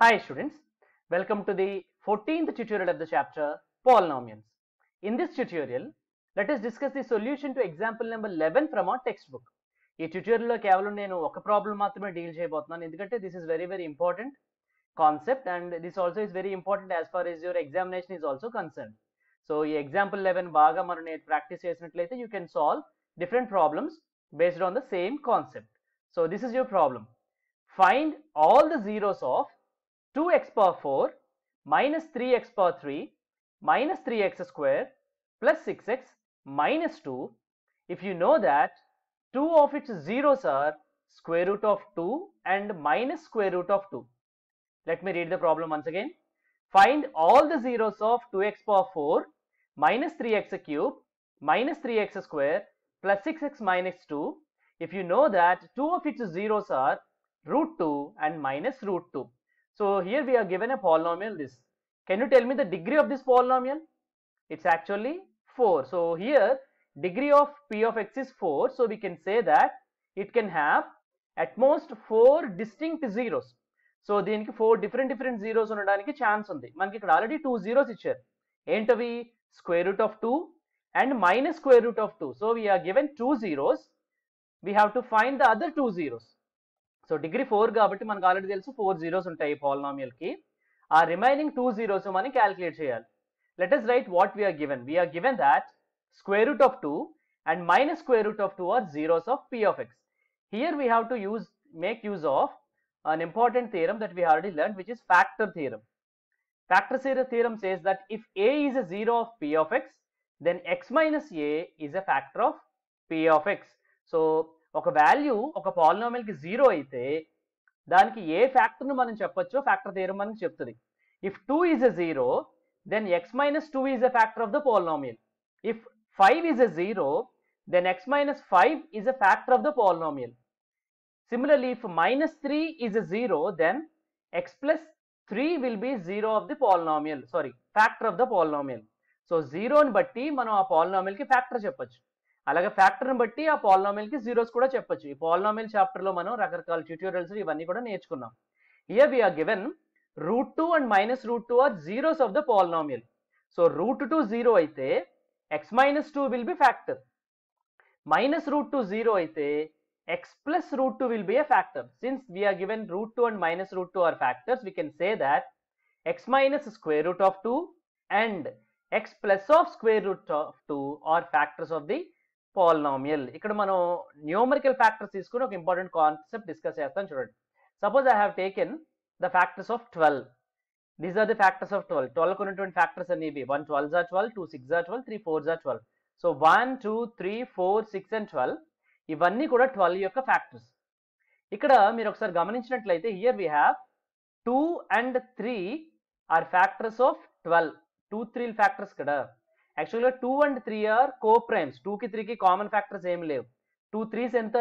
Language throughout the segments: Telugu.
Hi students, welcome to the 14th tutorial of the chapter Polynomials. In this tutorial, let us discuss the solution to example number 11 from our textbook. ఈ ట్యూటోరియల్లో కేవలం నేను ఒక ప్రాబ్లం మాత్రమే డీల్ చేయబోతున్నాను. ఎందుకంటే this is very very important concept and this also is very important as far as your examination is also concern so ఈ ఎగ్జాంపుల్ లెవెన్ బాగా మనం నేను ప్రాక్టీస్ చేసినట్లయితే you can solve different problems based on the same concept so this is your problem find all the zeros of 2x power 4 minus 3x power 3 minus 3x square plus 6x minus 2 if you know that two of its zeros are square root of 2 and minus square root of 2 let me read the problem once again. Find all the zeros of 2x power 4 minus 3x cube minus 3x square plus 6x minus 2 if you know that two of its zeros are root 2 and minus root 2 so here we are given a polynomial this. Can you tell me the degree of this polynomial? It's actually 4. So here degree of p of x is 4. So we can say that it can have at most 4 distinct zeros. So దీనికి ఫోర్ డిఫరెంట్ డిఫరెంట్ జీరోస్ ఉండడానికి ఛాన్స్ ఉంది మనకి ఇక్కడ ఆల్రెడీ టూ జీరోస్ ఇచ్చారు ఏంటవి square root of two and minus square root of two so we are given two zeros we have to find the other two zeros so degree four కాబట్టి మనకు ఆల్రెడీ తెలుసు ఫోర్ జీరోస్ ఉంటాయి పాలినామియల్ కి ఆ రిమైనింగ్ టూ జీరోస్ మనం క్యాలిక్యులేట్ చేయాలి let is right what we are given we are given that square root of two and minus square root of two are zeros of P of X here we have to use make use of an important theorem that we already learned which is factor theorem factor theorem says that if a is a zero of p of x then x minus a is a factor of p of x so ఒక వాల్యూ ఒక పాలినామియల్కి జీరో అయితే దానికి ఏ ఫ్యాక్టర్ను మనం చెప్పొచ్చో ఫ్యాక్టర్ థియరం మనకి చెప్తుంది. If two is a zero then x minus two is a factor of the polynomial if five is a zero then x minus five is a factor of the polynomial similarly if minus three is a zero then x plus three will be zero of the polynomial sorry factor of the polynomial so జీరోని బట్టి మనం ఆ పాలినామియల్కి ఫ్యాక్టర్ చెప్పొచ్చు. అలాగే ఫ్యాక్టర్ని బట్టి ఆ పాలినామియల్కి జీరోస్ కూడా చెప్పొచ్చు. ఈ పాలినామియల్ చాప్టర్లో మనం రకరకాల ట్యూటోరియల్స్ ఇవన్నీ కూడా నేర్చుకున్నాం. Here we are given root two and minus root two are zeros of the polynomial so root two zero అయితే x minus two will be factor minus root two zero అయితే x plus root 2 will be a factor. Since we are given root 2 and minus root 2 are factors, we can say that x minus square root of 2 and x plus of square root of 2 are factors of the polynomial. ఇక్కడ మనం న్యూమరికల్ ఫ్యాక్టర్స్ తీసుకుని ఒక ఇంపార్టెంట్ కాన్సెప్ట్ డిస్కస్ చేస్తాం చూడండి. Suppose I have taken the factors of twelve these are the factors of twelve twelve ఉన్నటువంటి ఫ్యాక్టర్స్ అనేవి వన్ ట్వెల్వ్ జా ట్వెల్వ్ టూ సిక్స్ జా ట్వెల్వ్ త్రీ ఫోర్ జా twelve so one two three four six and twelve ఇవన్నీ కూడా ట్వెల్వ్ యొక్క ఫ్యాక్టర్స్ ఇక్కడ మీరు ఒకసారి గమనించినట్లయితే here we have two and three are factors of twelve two three factors కదా. యాక్చువల్గా two and three are coprimes టూకి త్రీకి కామన్ ఫ్యాక్టర్స్ ఏమి లేవు. టూ త్రీస్ ఎంత?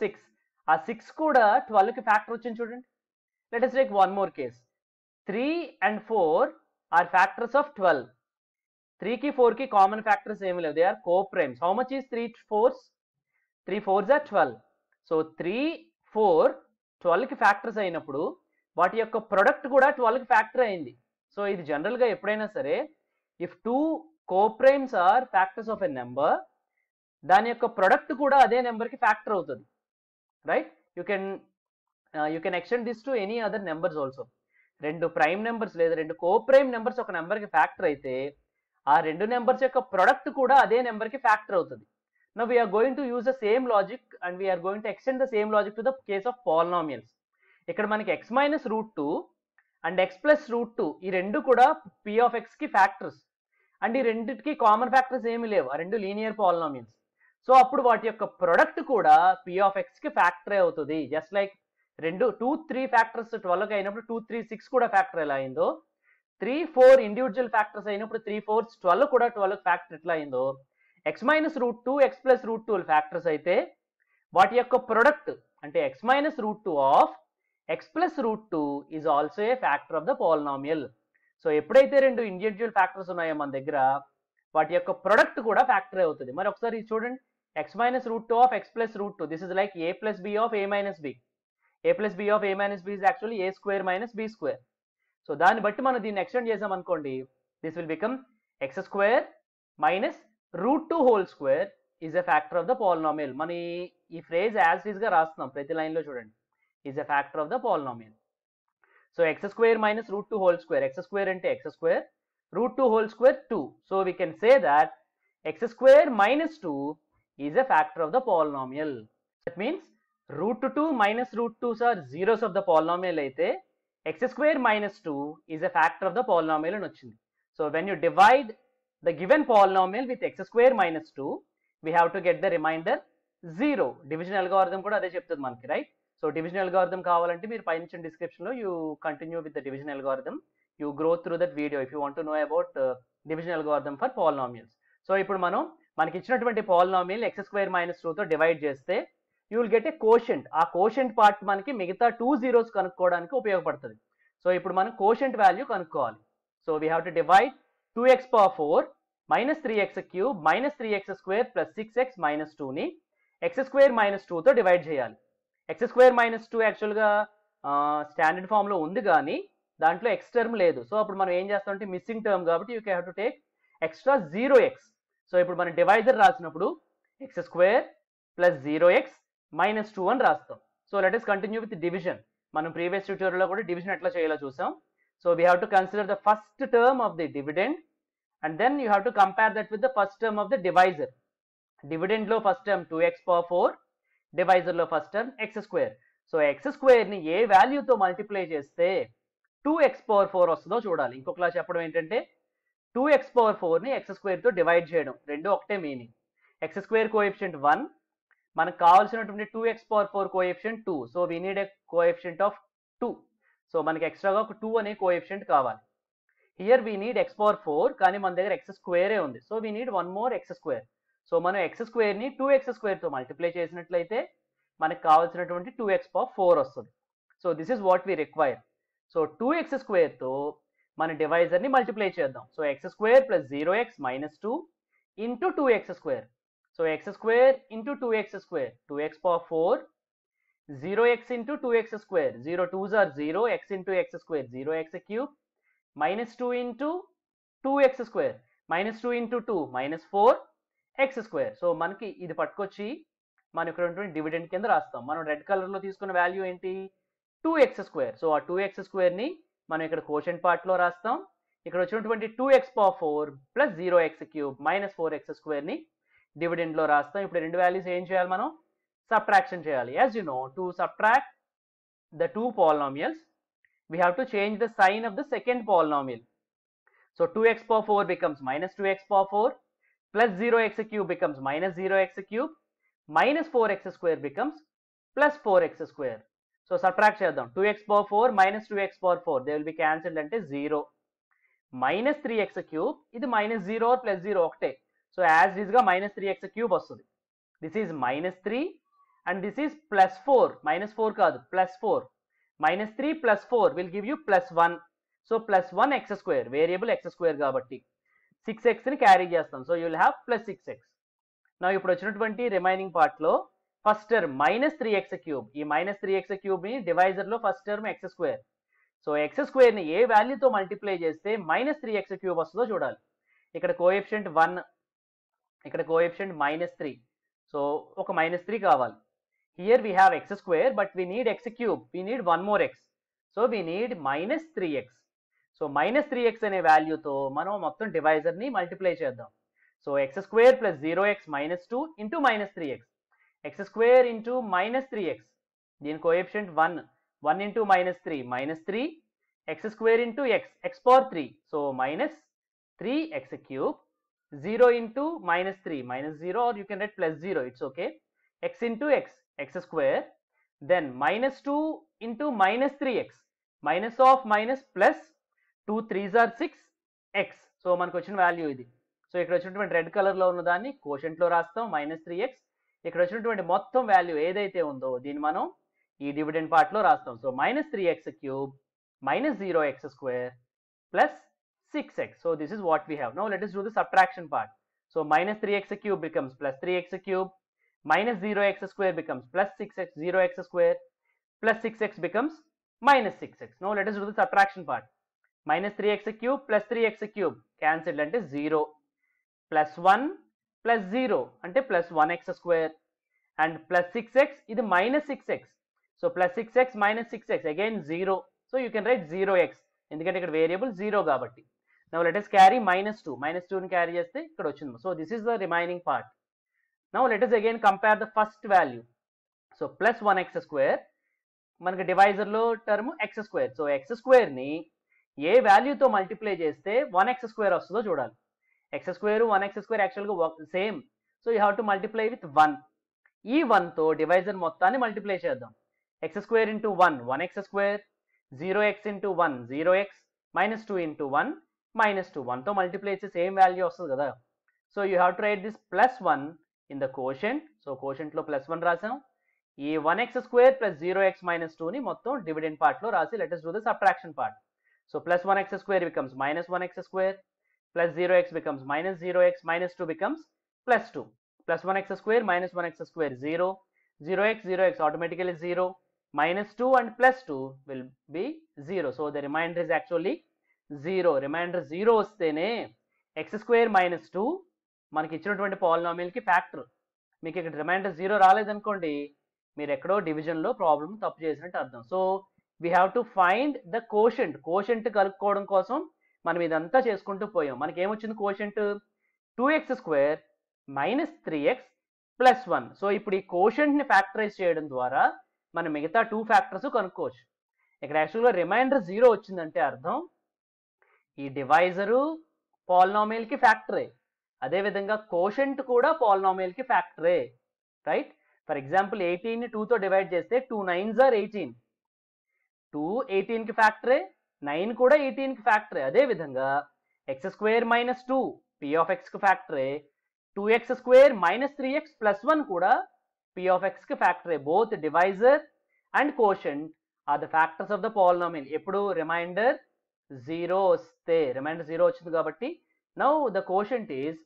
సిక్స్ ఆ సిక్స్ కూడా ట్వెల్వ్కి ఫ్యాక్టర్ వచ్చింది చూడండి. Let us take one more case three and four are factors of twelve త్రీకి ఫోర్కి కామన్ ఫ్యాక్టర్స్ ఏమి లేవు. They are coprimes how much is three fours three fours are twelve so three four ట్వెల్వ్కి ఫ్యాక్టర్స్ అయినప్పుడు వాటి యొక్క ప్రొడక్ట్ కూడా ట్వెల్వ్కి ఫ్యాక్టర్ అయింది. సో ఇది జనరల్గా ఎప్పుడైనా సరే if two coprimes are factors of a number దాని యొక్క ప్రొడక్ట్ కూడా అదే నెంబర్కి ఫ్యాక్టర్ అవుతుంది. Right you can you can extend this to any other numbers also రెండు ప్రైమ్ నెంబర్స్ లేదా రెండు కోప్రైమ్ నెంబర్స్ ఒక నెంబర్కి ఫ్యాక్టర్ అయితే ఆ రెండు నెంబర్స్ యొక్క ప్రొడక్ట్ కూడా అదే నెంబర్కి ఫ్యాక్టర్ అవుతుంది. Now we're going to use the same logic and we're going to extend the same logic to the case of case ఇక్కడ మనకి x minus root two and x plus root two ఈ రెండు కూడా పి ఆఫ్ ఎక్స్కి ఫ్యాక్టర్స్ అండ్ ఈ రెండింటికి కామన్ ఫ్యాక్టర్స్ ఏమి లేవు. ఆ రెండు లీనియర్ పాలినామియల్స్ సో అప్పుడు వాటి యొక్క ప్రొడక్ట్ కూడా పి ఆఫ్ ఎక్స్కి ఫ్యాక్టరే అవుతుంది. జస్ట్ లైక్ రెండు టూ త్రీ ఫ్యాక్టర్స్ ట్వెల్వ్కి అయినప్పుడు టూ త్రీ సిక్స్ కూడా ఫ్యాక్టర్ ఎలా అయిందో త్రీ ఫోర్ ఇండివిజువల్ ఫ్యాక్టర్స్ అయినప్పుడు త్రీ ఫోర్ ట్వెల్వ్ కూడా ట్వెల్వ్ ఫ్యాక్టర్ ఎట్లా అయిందో x minus root two x plus root two factors అయితే వాటి యొక్క ప్రొడక్ట్ అంటే x minus root two of x plus root two is also a factor of the polynomial so ఎప్పుడైతే రెండు ఇండివిజువల్ ఫ్యాక్టర్స్ ఉన్నాయో మన దగ్గర వాటి యొక్క ప్రొడక్ట్ కూడా ఫ్యాక్టర్ అవుతుంది. మరి ఒకసారి చూడండి. X minus root two of x plus root two this is like a plus b of a minus b a plus b of a minus b is actually a square minus b square so దాన్ని బట్టి మనం దీన్ని ఎక్స్టెండ్ చేసాం అనుకోండి. This will become x square minus root two whole square is a factor of the polynomial మన ఈ- ఫ్రేజ్ యాజ్ ఈజ్గా రాస్తున్నాం. ప్రతి లైన్లో చూడండి. Is a factor of the polynomial so X square minus root two whole square X square అంటే X square root two whole square two so we can say that X square minus two is a factor of the polynomial that means root two minus root two are zeros of the polynomial అయితే X square minus two is a factor of the polynomial అని వచ్చింది so when you divide the given polynomial with X square minus two we have to get the remainder zero division algorithm కూడా అదే చెప్తుంది మనకి రైట్ సో డివిజన్ అల్గారిథం కావాలంటే మీరు పైన డిస్క్రిప్షన్లో you continue with the division algorithm you go through that video if you want to know about division algorithm for polynomials so ఇప్పుడు మనం మనకి ఇచ్చినటువంటి పాలినామియల్ ఎక్స్ స్క్వేర్ మైనస్ టూతో డివైడ్ చేస్తే you will get a quotient ఆ కోషెంట్ పార్ట్ మనకి మిగతా టూ జీరోస్ కనుక్కోవడానికి ఉపయోగపడుతుంది. సో ఇప్పుడు మనం కోషెంట్ వాల్యూ కనుక్కోవాలి. So we have to divide two x power four minus three x cube minus three x square plus six x minus టూని ఎక్స్ స్క్వేర్ మైనస్ టూతో డివైడ్ చేయాలి. ఎక్స్ స్క్వేర్ మైనస్ టూ యాక్చువల్గా స్టాండర్డ్ ఫామ్లో ఉంది కానీ దాంట్లో ఎక్స్ టర్మ్ లేదు. సో అప్పుడు మనం ఏం చేస్తామంటే మిస్సింగ్ టర్మ్ కాబట్టి you have to take extra zero x so ఇప్పుడు మనం డివైజర్ రాసినప్పుడు x square plus zero x minus two అని రాస్తాం. So let us continue with division మనం ప్రీవియస్ ట్యూటోరియల్లో కూడా డివిజన్ ఎట్లా చేయాలో చూసాం. So we have to consider the first term of the dividend and then you have to compare that with the first term of the divisor డివిడెండ్లో first term two x power four డివైజర్లో first term x square so x స్క్వేర్ని ఏ వాల్యూతో మల్టిప్లై చేస్తే టూ ఎక్స్ పవర్ ఫోర్ వస్తుందో చూడాలి. ఇంకొకలా చెప్పడం ఏంటంటే టూ ఎక్స్ పవర్ ఫోర్ని ఎక్స్ స్క్వేర్తో డివైడ్ చేయడం. రెండు ఒకటే meaning x square coefficient one మనకు కావాల్సినటువంటి two x power four coefficient two so we need a coefficient of two so మనకి ఎక్స్ట్రాగా ఒక టూ అనే కోఎఫిషియంట్ కావాలి. Here we need x power four కానీ మన దగ్గర ఎక్స్ స్క్వేరే ఉంది. So we need one more x square so మనం ఎక్స్ స్క్వేర్ని టూ ఎక్స్ స్క్వేర్తో మల్టిప్లై చేసినట్లయితే మనకు కావాల్సినటువంటి టూ ఎక్స్ పవర్ ఫోర్ వస్తుంది so this is what we require so two x స్క్వేర్తో మన డివైజర్ని మల్టిప్లై చేద్దాం so x square plus zero x minus two into two x square so x square into two x square two x power four zero x into two x square zero twos are zero x into x square zero x cube minus two into two x square minus two into two minus four x square so మనకి ఇది పట్టుకొచ్చి మనం ఇక్కడ ఉన్నటువంటి డివిడెండ్ కింద రాస్తాం. మనం రెడ్ కలర్లో తీసుకున్న వాల్యూ ఏంటి? టూ ఎక్స్ స్క్వేర్ సో ఆ టూ ఎక్స్ స్క్వేర్ని మనం ఇక్కడ కోషన్ పార్ట్లో రాస్తాం. ఇక్కడ వచ్చినటువంటి two x power four plus zero x cube minus four x స్క్వేర్ని డివిడెండ్లో డివిడెండ్లో రాస్తాం. ఇప్పుడు రెండు వాల్యూస్ ఏం చేయాలి మనం? సబ్ట్రాక్షన్ చేయాలి. As you know to subtract the two polynomials we have to change the sign of the second polynomial. So 2x power 4 becomes minus 2x power 4 plus 0x cube becomes minus 0x cube minus 4x square becomes plus 4x square. So subtract చేద్దాం 2x power 4 minus 2x power 4 they will be cancelled అంటే 0 minus 3x cube ఇది minus 0 or plus 0 ఒకటే సో యాజ్ ఈజ్ గా మైనస్ త్రీ ఎక్స్ క్యూబ్ వస్తుంది this is minus three and this is plus four minus four కాదు plus four minus three plus four will give you plus one so plus one X square variable X square కాబట్టి Six ఎక్స్ని క్యారీ చేస్తాం. So you will have plus six x నా ఇప్పుడు వచ్చినటువంటి రిమైనింగ్ పార్ట్లో first term minus three x cube ఈ మైనస్ త్రీ ఎక్స్ క్యూబ్ని డివైజర్లో first term x square so x స్క్వేర్ని ఏ వాల్యూతో మల్టిప్లై చేస్తే మైనస్ త్రీ ఎక్స్ క్యూబ్ వస్తుందో చూడాలి. ఇక్కడ కోఎఫిషియంట్ వన్ ఇక్కడ కోఎఫిషియంట్ మైనస్ త్రీ సో ఒక మైనస్ త్రీ కావాలి. Here we have x square but we need x cube we need one more x so we need minus three x so minus three x అనే వాల్యూతో మనం మొత్తం డివైజర్ని మల్టిప్లై చేద్దాం. So x square plus zero x minus two into minus three x x square into minus three x దీని coefficient one one into minus three minus three x square into x x power three so minus three x cube zero into minus three minus zero or you can write plus zero it's okay x into x x square then minus two into minus three x minus of minus plus two threes are six x so మనకు వచ్చిన వాల్యూ ఇది. సో ఇక్కడ వచ్చినటువంటి రెడ్ కలర్లో ఉన్న దాన్ని కోషెంట్లో రాస్తాం మైనస్ త్రీ ఎక్స్ ఇక్కడ వచ్చినటువంటి మొత్తం వాల్యూ ఏదైతే ఉందో దీన్ని మనం ఈ డివిడెండ్ పార్ట్లో రాస్తాం. So minus three x cube minus zero x square plus six x so this is what we have now let us do the subtraction part so minus three x cube becomes plus three x cube minus 0x square becomes plus 6x 0x square plus 6x becomes minus 6x. Now let us do the subtraction part. Minus three x cube plus three x cube cancel అంటే zero plus one plus zero అంటే plus one x square and plus six x ఇది minus six x so plus six x minus six x again zero so you can write zero x ఎందుకంటే ఇక్కడ వేరియబుల్ జీరో కాబట్టి. Now let's carry minus two minus టూని క్యారీ చేస్తే ఇక్కడ వచ్చింది. So this is the remaining part now let us again compare the first value so plus one x square మనకి డివైజర్లో term x square so x స్క్వేర్ని ఏ వాల్యూతో మల్టిప్లై చేస్తే వన్ ఎక్స్ స్క్వేర్ వస్తుందో చూడాలి. X square one x square యాక్చువల్గా same so you have to multiply with one ఈ వన్తో డివైజర్ మొత్తాన్ని మల్టిప్లై చేద్దాం. X square into one one x square zero x into one zero x minus two into one minus two వన్తో multiply చేస్తే సేమ్ వాల్యూ వస్తుంది కదా. So you have to write this plus one in the quotient so కోషెంట్లో plus one రాసాం. ఈ one x square plus zero x minus టూని మొత్తం డివిడెండ్ పార్ట్లో రాసి let's do the subtraction part so plus one x square minus minus one x square plus zero x becomes minus zero x minus two becomes plus two plus one x square minus one x square zero zero x zero x be zero minus two and plus two will be zero so the remainder actually zero remainder zero వస్తేనే ఎక్స్ స్క్వేర్ మైనస్ టూ మనకి ఇచ్చినటువంటి పాలినామియల్కి ఫ్యాక్టర్ మీకు ఇక్కడ రిమైండర్ జీరో రాలేదనుకోండి మీరు ఎక్కడో డివిజన్లో ప్రాబ్లమ్ తప్పు చేసినట్టు అర్థం. So we have to find the quotient quotient కలుపుకోవడం కోసం మనం ఇదంతా చేసుకుంటూ పోయాం. మనకి ఏమొచ్చింది quotient two x square minus three x plus one so ఇప్పుడు ఈ కోషెంట్ని ఫ్యాక్టరైజ్ చేయడం ద్వారా మనం మిగతా టూ ఫ్యాక్టర్స్ కనుక్కోవచ్చు. ఇక్కడ యాక్చువల్గా రిమైండర్ జీరో వచ్చిందంటే అర్థం ఈ డివైజరు పాలినామియల్కి ఫ్యాక్టరే అదేవిధంగా కోషెంట్ కూడా పాలినామియల్కి ఫ్యాక్టరే రైట్ ఫర్ ఎగ్జాంపుల్ ఎయిటీన్ టూతో డివైడ్ చేస్తే two nines are eighteen two ఎయిటీన్కి ఫ్యాక్టరే నైన్ కూడా ఎయిటీన్కి ఫ్యాక్టరే అదేవిధంగా x square minus two p of ఎక్స్కి ఫ్యాక్టరే two x square minus three x plus one కూడా పి ఆఫ్ ఎక్స్కి ఫ్యాక్టరే both divisor and quotient are the factors of the polynomial ఎప్పుడు? రిమైండర్ జీరో వస్తే రిమైండర్ జీరో వచ్చింది కాబట్టి. Now the quotient is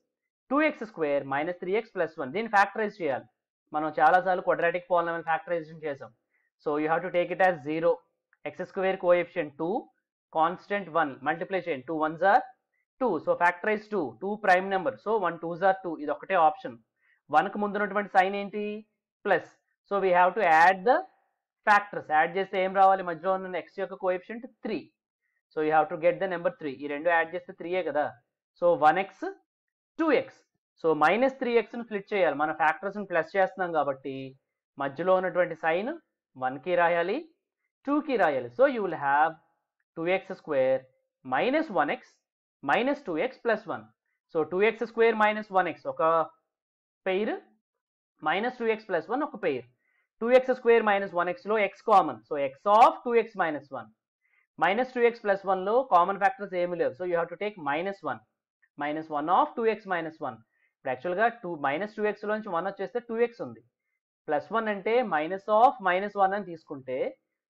two x square minus three x plus one దీన్ని ఫ్యాక్టరైజ్ చేయాలి. మనం చాలాసార్లు క్వడ్రాటిక్ పాలినామియల్ ఫ్యాక్టరైజేషన్ చేసాం so you have to take it as zero x square coefficient two constant one multiply చేయండి. Two ones are two so factorise two two prime number so one twos are two ఇది ఒకటే ఆప్షన్ వన్కి ముందున్నటువంటి సైన్ ఏంటి? Plus so we have to add the factors add చేస్తే ఏం రావాలి? మధ్యలో ఉన్న ఎక్స్ యొక్క coefficient three so you have to get the number three ఈ రెండు యాడ్ చేస్తే త్రీయే కదా? So one x two x so minus three x split చేయాలి. మన ఫ్యాక్టర్స్ని ప్లస్ చేస్తున్నాం కాబట్టి మధ్యలో ఉన్నటువంటి సైన్ వన్కి రాయాలి. టూకి రాయాలి so you will have two x square minus one x minus two x plus one so two x square minus one x ఒక pair minus two x plus one ఒక pair two x square minus one ఎక్స్లో x common so x of two x minus one minus two x plus వన్లో కామన్ ఫ్యాక్టర్స్ ఏమి లేవు so you have to take minus one minus one of two x minus one ఇప్పుడు యాక్చువల్గా టూ మైనస్ టూ ఎక్స్లోంచి వన్ వచ్చేస్తే టూ ఎక్స్ ఉంది ప్లస్ వన్ అంటే మైనస్ ఆఫ్ మైనస్ వన్ అని తీసుకుంటే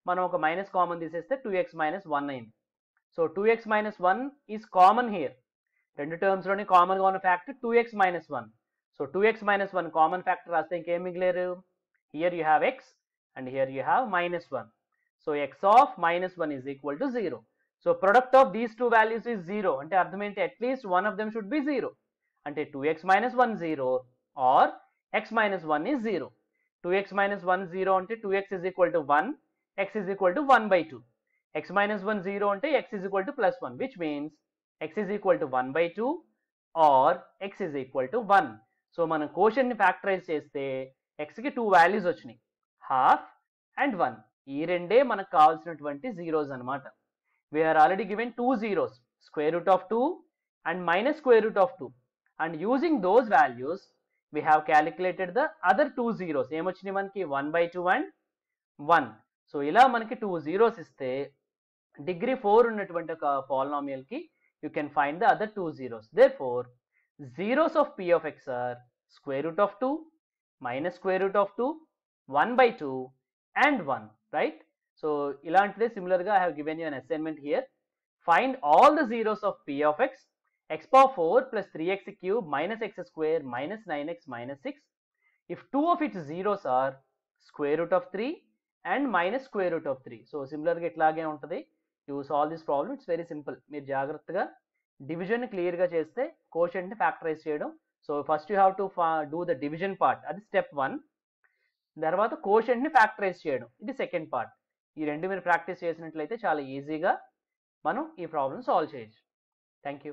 మనం ఒక మైనస్ కామన్ తీసేస్తే టూ ఎక్స్ మైనస్ వన్ అయింది. So two x minus one is common here రెండు టర్మ్స్లోని కామన్గా ఉన్న factor two x minus one so two x minus one common factor రాస్తే ఇంకేం మిగిలేరు? Here you have x and here you have minus one so x of minus one is equal to zero so product of these two values is zero అంటే అర్థం ఏంటి? At least one of them should be zero అంటే two x minus one zero or x minus one is zero two x minus one zero అంటే two x is equal to one x is equal to one by two x minus one zero అంటే x is equal to plus one which means x is equal to one by two or x is equal to one so మనం కోషన్ని ఫ్యాక్టరైజ్ చేస్తే ఎక్స్కి టూ వాల్యూస్ వచ్చినాయి. హాఫ్ అండ్ వన్ ఈ రెండే మనకు కావాల్సినటువంటి జీరోస్ అనమాట we are already given two zeros square root of two and minus square root of two and using those values we have calculated the other two zeros ఏమొచ్చినాయి మనకి? One by two and one so ఇలా మనకి టూ జీరోస్ ఇస్తే డిగ్రీ ఫోర్ ఉన్నటువంటి ఒక పాలినామియల్కి you can find the other two zeros the four zeros of p of x are square root of two minus square root of two one by two and one right so ఇలాంటిదే సిమిలర్గా I have given you an assignment here find all the zeros of p of x x power 4 plus 3x cube minus x square minus 9x minus 6. If two of its zeros are square root of 3 and minus square root of three so సిమిలర్గా ఇట్లాగే ఉంటుంది. You solve this problem it's very simple మీరు జాగ్రత్తగా డివిజన్ క్లియర్గా చేస్తే కోషంట్ని ఫ్యాక్టరైజ్ చేయడం. So first you have to do the division part అది స్టెప్ వన్ తర్వాత కోషన్ని ఫ్యాక్టరైజ్ చేయడం. ఇది సెకండ్ పార్ట్ ఈ రెండు మీరు ప్రాక్టీస్ చేసినట్లయితే చాలా ఈజీగా మనం ఈ ప్రాబ్లమ్ సాల్వ్ చేయొచ్చు. Thank you